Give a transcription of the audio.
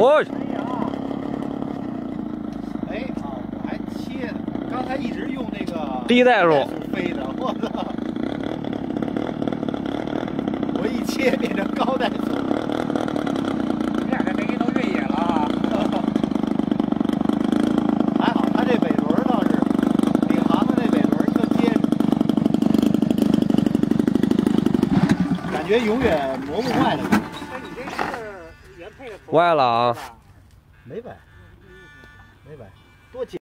我哎，哦，我还切呢，刚才一直用那个低代数飞的，我操！我一切变成高代数。你俩这飞机都越野了啊！还好，他这尾轮倒是，领航的那尾轮特结实，感觉永远磨不坏的。歪了啊！没歪，没歪，多解。